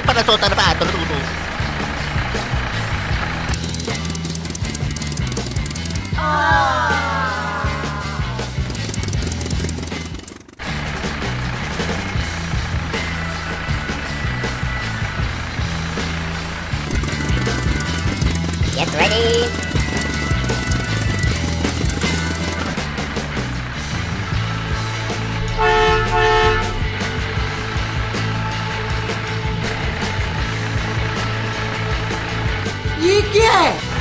para sa trabaho. Get ready. いけ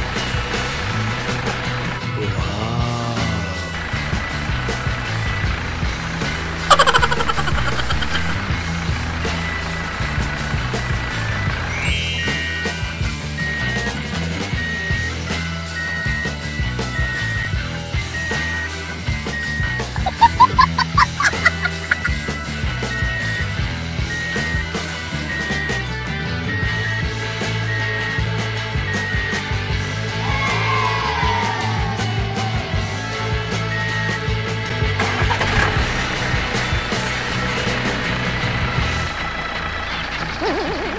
Ha ha ha!